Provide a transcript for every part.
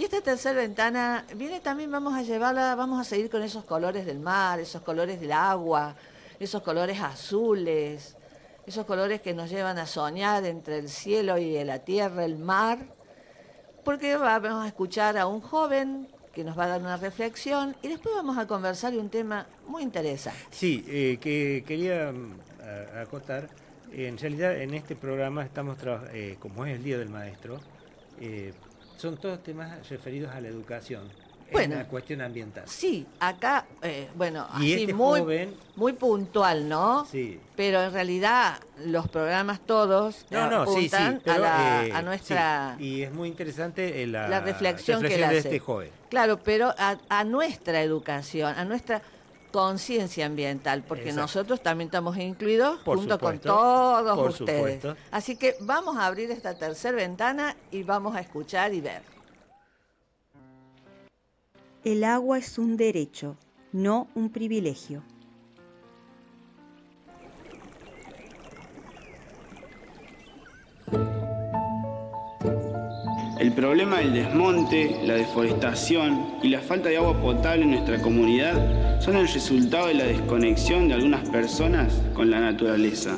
Y esta tercera ventana viene también, vamos a llevarla, vamos a seguir con esos colores del mar, esos colores del agua, esos colores azules, esos colores que nos llevan a soñar entre el cielo y la tierra, el mar, porque vamos a escuchar a un joven que nos va a dar una reflexión y después vamos a conversar de un tema muy interesante. Sí, eh, que quería mm, acotar, en realidad en este programa estamos, eh, como es el Día del Maestro, eh, son todos temas referidos a la educación bueno, la cuestión ambiental. Sí, acá, eh, bueno, así este muy, muy puntual, ¿no? Sí. Pero en realidad los programas todos no, no, apuntan a, eh, nuestra... Y es muy interesante la, la reflexión, que de este joven. Claro, pero a, nuestra educación, a nuestra conciencia ambiental, porque nosotros también estamos incluidos junto con todos ustedes. Así que vamos a abrir esta tercera ventana y vamos a escuchar y ver. El agua es un derecho, no un privilegio. El problema del desmonte, la deforestación y la falta de agua potable en nuestra comunidad son el resultado de la desconexión de algunas personas con la naturaleza.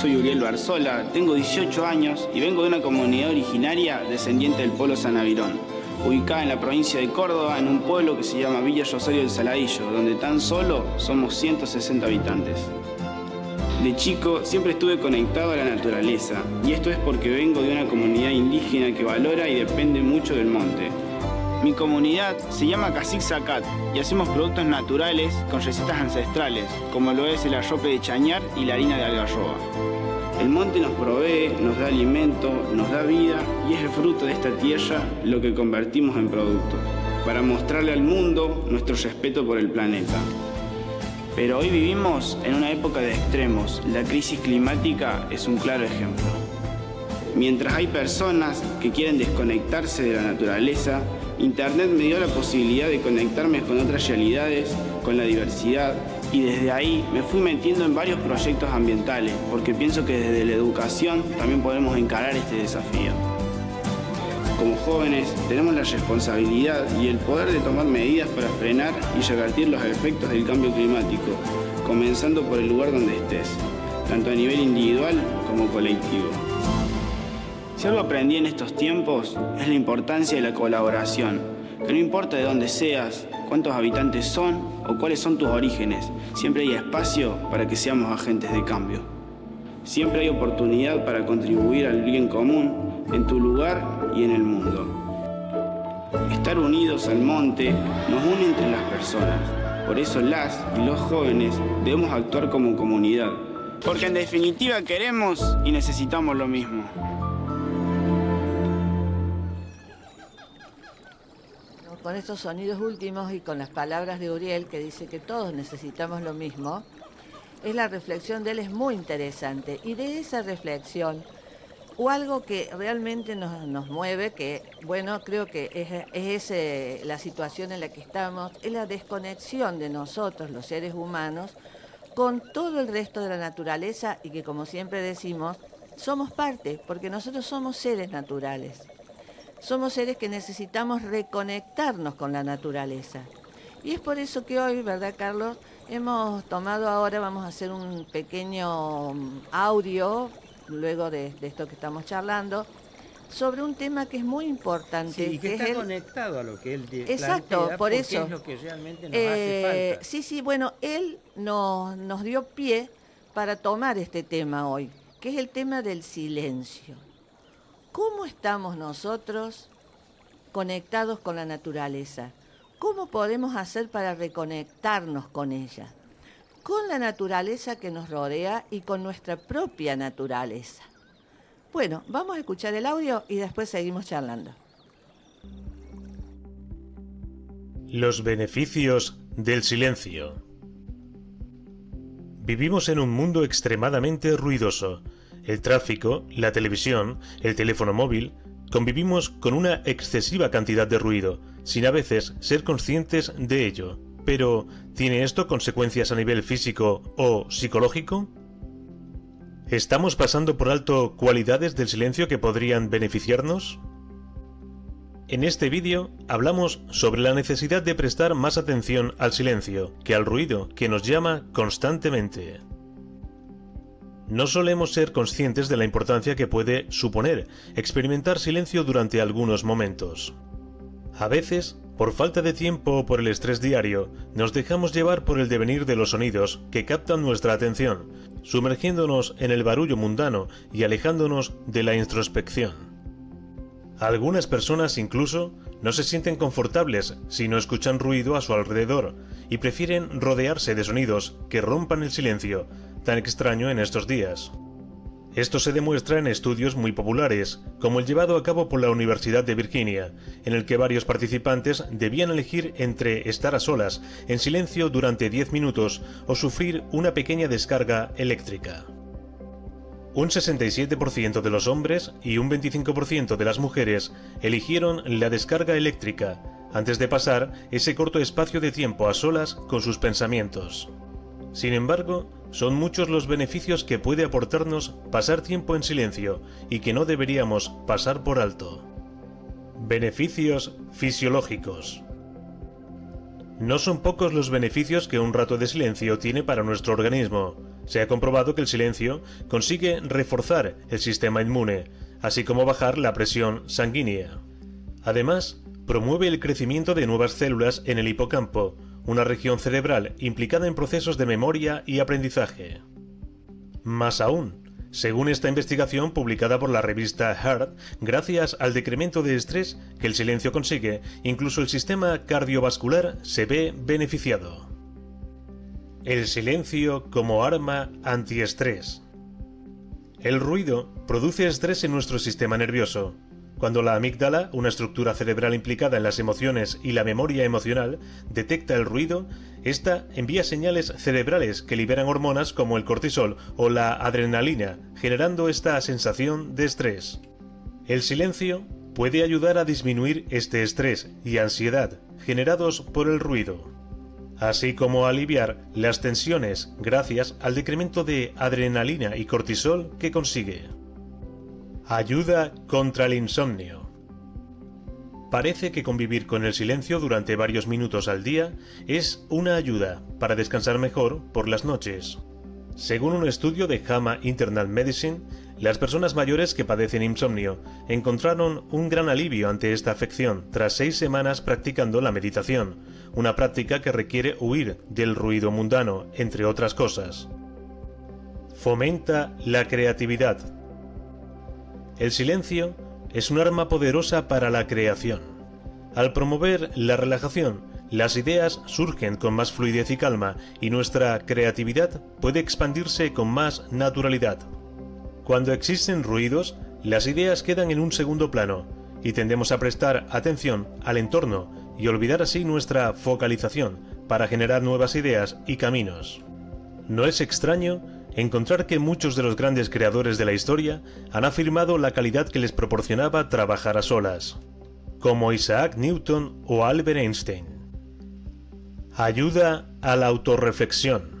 Soy Uriel Barzola, tengo 18 años y vengo de una comunidad originaria descendiente del Polo Sanavirón ubicada en la provincia de Córdoba, en un pueblo que se llama Villa Rosario del Saladillo, donde tan solo somos 160 habitantes. De chico siempre estuve conectado a la naturaleza, y esto es porque vengo de una comunidad indígena que valora y depende mucho del monte. Mi comunidad se llama Cacique Zacat y hacemos productos naturales con recetas ancestrales, como lo es el arrope de chañar y la harina de algarroba. El monte nos provee, nos da alimento, nos da vida y es el fruto de esta tierra lo que convertimos en productos, para mostrarle al mundo nuestro respeto por el planeta. Pero hoy vivimos en una época de extremos, la crisis climática es un claro ejemplo. Mientras hay personas que quieren desconectarse de la naturaleza, Internet me dio la posibilidad de conectarme con otras realidades, con la diversidad, y desde ahí me fui metiendo en varios proyectos ambientales, porque pienso que desde la educación también podemos encarar este desafío. Como jóvenes tenemos la responsabilidad y el poder de tomar medidas para frenar y revertir los efectos del cambio climático, comenzando por el lugar donde estés, tanto a nivel individual como colectivo. Si algo aprendí en estos tiempos es la importancia de la colaboración, que no importa de dónde seas, cuántos habitantes son o cuáles son tus orígenes, siempre hay espacio para que seamos agentes de cambio. Siempre hay oportunidad para contribuir al bien común en tu lugar y en el mundo. Estar unidos al monte nos une entre las personas. Por eso las y los jóvenes debemos actuar como comunidad. Porque en definitiva queremos y necesitamos lo mismo. Con estos sonidos últimos y con las palabras de Uriel, que dice que todos necesitamos lo mismo, es la reflexión de él, es muy interesante. Y de esa reflexión, o algo que realmente nos, mueve, que bueno, creo que es, es la situación en la que estamos, es la desconexión de nosotros, los seres humanos, con todo el resto de la naturaleza y que como siempre decimos, somos parte, porque nosotros somos seres naturales. Somos seres que necesitamos reconectarnos con la naturaleza. Y es por eso que hoy, ¿verdad, Carlos? Hemos tomado ahora, vamos a hacer un pequeño mm, audio, luego de, esto que estamos charlando, sobre un tema que es muy importante. Sí, que, está conectado a lo que él dice. Exacto, por eso. Es lo que realmente nos hace eh, falta. Sí, sí, bueno, él nos, nos dio pie para tomar este tema hoy, que es el tema del silencio. ¿Cómo estamos nosotros conectados con la naturaleza? ¿Cómo podemos hacer para reconectarnos con ella? Con la naturaleza que nos rodea y con nuestra propia naturaleza. Bueno, vamos a escuchar el audio y después seguimos charlando. Los beneficios del silencio. Vivimos en un mundo extremadamente ruidoso el tráfico, la televisión, el teléfono móvil, convivimos con una excesiva cantidad de ruido, sin a veces ser conscientes de ello. Pero, ¿tiene esto consecuencias a nivel físico o psicológico? ¿Estamos pasando por alto cualidades del silencio que podrían beneficiarnos? En este vídeo hablamos sobre la necesidad de prestar más atención al silencio que al ruido que nos llama constantemente. No solemos ser conscientes de la importancia que puede suponer experimentar silencio durante algunos momentos. A veces, por falta de tiempo o por el estrés diario, nos dejamos llevar por el devenir de los sonidos que captan nuestra atención, sumergiéndonos en el barullo mundano y alejándonos de la introspección. Algunas personas incluso no se sienten confortables si no escuchan ruido a su alrededor y prefieren rodearse de sonidos que rompan el silencio, tan extraño en estos días. Esto se demuestra en estudios muy populares, como el llevado a cabo por la Universidad de Virginia, en el que varios participantes debían elegir entre estar a solas, en silencio durante 10 minutos, o sufrir una pequeña descarga eléctrica. Un 67% de los hombres y un 25% de las mujeres eligieron la descarga eléctrica antes de pasar ese corto espacio de tiempo a solas con sus pensamientos. Sin embargo, son muchos los beneficios que puede aportarnos pasar tiempo en silencio y que no deberíamos pasar por alto. Beneficios fisiológicos. No son pocos los beneficios que un rato de silencio tiene para nuestro organismo. Se ha comprobado que el silencio consigue reforzar el sistema inmune, así como bajar la presión sanguínea. Además, promueve el crecimiento de nuevas células en el hipocampo, una región cerebral implicada en procesos de memoria y aprendizaje. Más aún, según esta investigación publicada por la revista Heart, gracias al decremento de estrés que el silencio consigue, incluso el sistema cardiovascular se ve beneficiado. El silencio como arma antiestrés. El ruido produce estrés en nuestro sistema nervioso, cuando la amígdala, una estructura cerebral implicada en las emociones y la memoria emocional, detecta el ruido, esta envía señales cerebrales que liberan hormonas como el cortisol o la adrenalina, generando esta sensación de estrés. El silencio puede ayudar a disminuir este estrés y ansiedad generados por el ruido, así como a aliviar las tensiones gracias al decremento de adrenalina y cortisol que consigue. Ayuda contra el insomnio. Parece que convivir con el silencio durante varios minutos al día es una ayuda para descansar mejor por las noches. Según un estudio de JAMA Internal Medicine, las personas mayores que padecen insomnio encontraron un gran alivio ante esta afección tras seis semanas practicando la meditación, una práctica que requiere huir del ruido mundano, entre otras cosas. Fomenta la creatividad. El silencio es un arma poderosa para la creación. Al promover la relajación, las ideas surgen con más fluidez y calma y nuestra creatividad puede expandirse con más naturalidad. Cuando existen ruidos, las ideas quedan en un segundo plano y tendemos a prestar atención al entorno y olvidar así nuestra focalización para generar nuevas ideas y caminos. No es extraño encontrar que muchos de los grandes creadores de la historia han afirmado la calidad que les proporcionaba trabajar a solas, como Isaac Newton o Albert Einstein. Ayuda a la autorreflexión.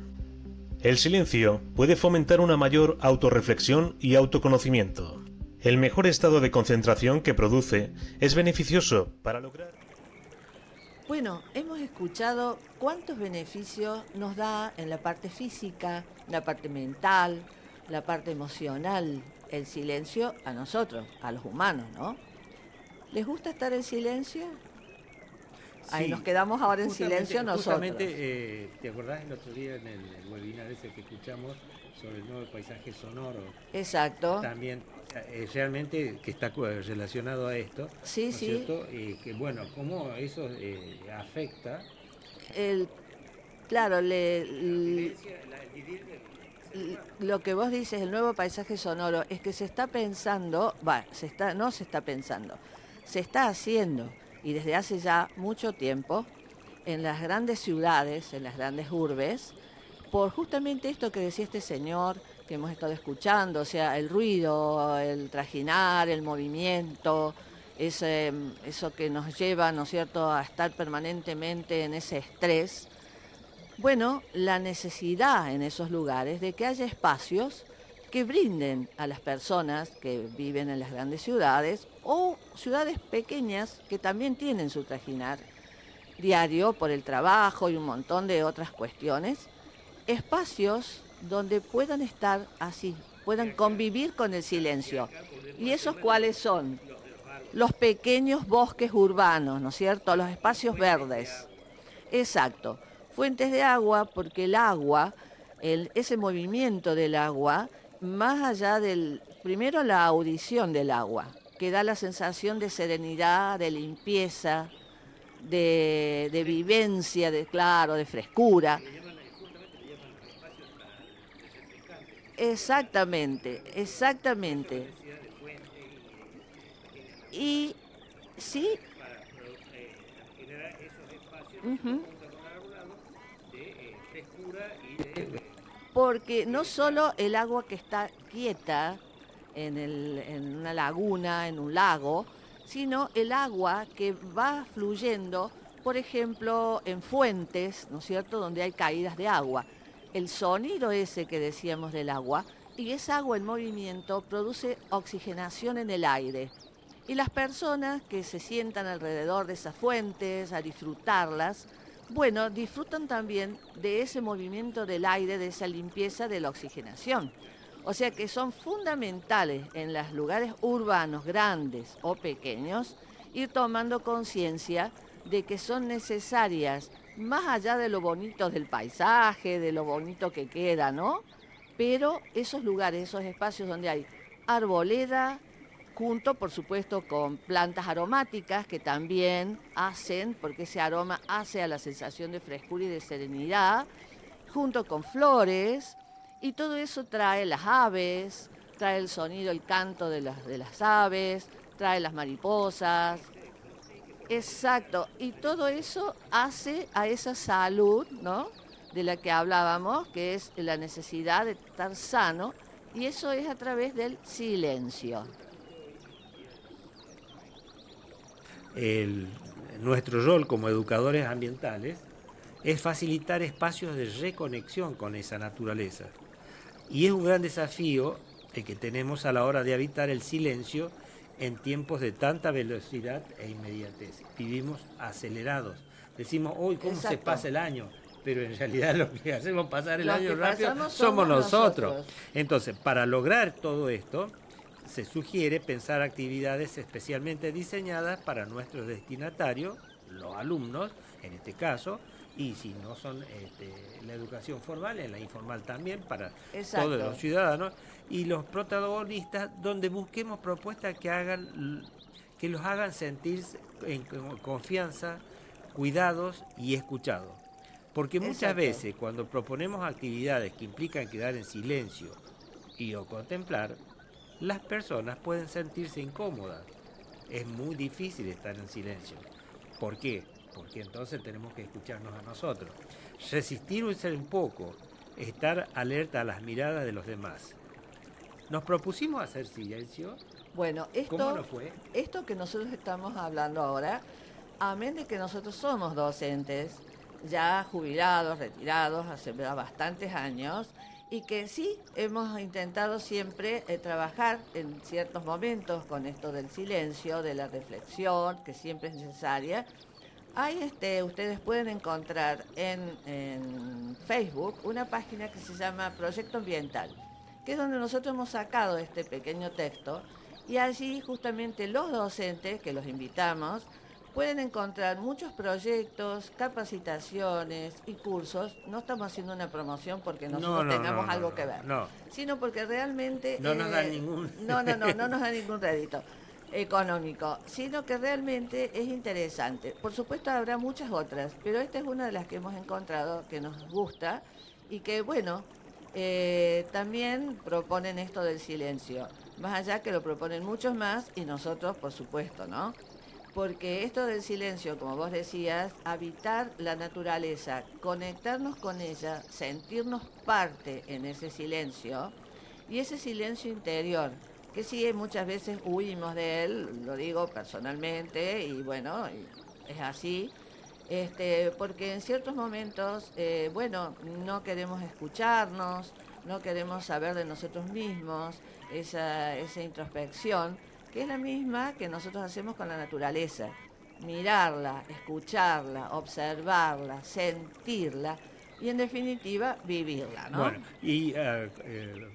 El silencio puede fomentar una mayor autorreflexión y autoconocimiento. El mejor estado de concentración que produce es beneficioso para lograr bueno, hemos escuchado cuántos beneficios nos da en la parte física, la parte mental, la parte emocional, el silencio a nosotros, a los humanos, ¿no? ¿Les gusta estar en silencio? Ahí nos quedamos ahora en silencio nosotros. Justamente, eh, ¿te acordás el otro día en el webinar ese que escuchamos sobre el nuevo paisaje sonoro? Exacto. También eh, realmente que está relacionado a esto. Sí, sí. Eh, que bueno, cómo eso eh, afecta. El, claro, le, lo que vos dices, el nuevo paisaje sonoro, es que se está pensando, va, se está, no se está pensando, se está haciendo, y desde hace ya mucho tiempo, en las grandes ciudades, en las grandes urbes, por justamente esto que decía este señor, que hemos estado escuchando, o sea, el ruido, el trajinar, el movimiento, ese, eso que nos lleva, ¿no es cierto?, a estar permanentemente en ese estrés. Bueno, la necesidad en esos lugares de que haya espacios que brinden a las personas que viven en las grandes ciudades o ciudades pequeñas que también tienen su trajinar diario por el trabajo y un montón de otras cuestiones, espacios donde puedan estar así, puedan convivir con el silencio. ¿Y esos cuáles son? Los pequeños bosques urbanos, ¿no es cierto? Los espacios verdes. Exacto. Fuentes de agua, porque el agua, el, ese movimiento del agua, más allá del, primero la audición del agua, que da la sensación de serenidad, de limpieza, de, de vivencia, de claro, de frescura. Exactamente, exactamente. Y sí. Ujú. Porque no solo el agua que está quieta en, una laguna, en un lago, sino el agua que va fluyendo, por ejemplo, en fuentes, ¿no es cierto?, donde hay caídas de agua. El sonido ese que decíamos del agua, y esa agua en movimiento produce oxigenación en el aire. Y las personas que se sientan alrededor de esas fuentes a disfrutarlas, bueno, disfrutan también de ese movimiento del aire, de esa limpieza de la oxigenación. O sea que son fundamentales en los lugares urbanos, grandes o pequeños, ir tomando conciencia de que son necesarias, más allá de lo bonito del paisaje, de lo bonito que queda, ¿no? Pero esos lugares, esos espacios donde hay arboleda, junto por supuesto con plantas aromáticas que también hacen, porque ese aroma hace a la sensación de frescura y de serenidad, junto con flores, y todo eso trae las aves, trae el sonido, el canto de las, de las aves, trae las mariposas. Exacto, y todo eso hace a esa salud, ¿no? De la que hablábamos, que es la necesidad de estar sano, y eso es a través del silencio. El- nuestro rol como educadores ambientales es facilitar espacios de reconexión con esa naturaleza. Y es un gran desafío el que tenemos a la hora de habitar el silencio en tiempos de tanta velocidad e inmediatez. Vivimos acelerados. Decimos, hoy ¿cómo se pasa el año? Pero en realidad lo que hacemos pasar el año rápido somos somos nosotros. nosotros. Entonces, para lograr todo esto, se sugiere pensar actividades especialmente diseñadas para nuestros destinatarios, los alumnos, en este caso, y si no son este, la educación formal, en la informal también, para Exacto. todos los ciudadanos, y los protagonistas, donde busquemos propuestas que hagan que los hagan sentir en confianza, cuidados y escuchados. Porque muchas Exacto. veces cuando proponemos actividades que implican quedar en silencio y o contemplar, las personas pueden sentirse incómodas. Es muy difícil estar en silencio. ¿Por qué? Porque entonces tenemos que escucharnos a nosotros. Resistirse un poco, estar alerta a las miradas de los demás. Nos propusimos hacer silencio. Bueno, esto, ¿Cómo nos fue? esto que nosotros estamos hablando ahora, amén de que nosotros somos docentes, ya jubilados, retirados hace bastantes años, y que sí hemos intentado siempre eh, trabajar en ciertos momentos con esto del silencio, de la reflexión, que siempre es necesaria. Ahí este, ustedes pueden encontrar en, en Facebook una página que se llama Proyecto Ambiental, que es donde nosotros hemos sacado este pequeño texto y allí justamente los docentes, que los invitamos, pueden encontrar muchos proyectos, capacitaciones y cursos. No estamos haciendo una promoción porque No, nosotros no, tengamos no, algo que ver, no. sino porque realmente... No nos dan ningún- No, no, no, no nos da ningún rédito económico, sino que realmente es interesante. Por supuesto habrá muchas otras, pero esta es una de las que hemos encontrado que nos gusta y que, bueno, eh, también proponen esto del silencio. Más allá que lo proponen muchos más y nosotros, por supuesto, ¿no? Porque esto del silencio, como vos decías, habitar la naturaleza, conectarnos con ella, sentirnos parte en ese silencio y ese silencio interior, que sí muchas veces huimos de él, lo digo personalmente y bueno, es así, este, porque en ciertos momentos, eh, bueno, no queremos escucharnos no queremos saber de nosotros mismos, esa introspección, que es la misma que nosotros hacemos con la naturaleza. Mirarla, escucharla, observarla, sentirla y en definitiva vivirla. ¿no? Bueno, y eh, eh,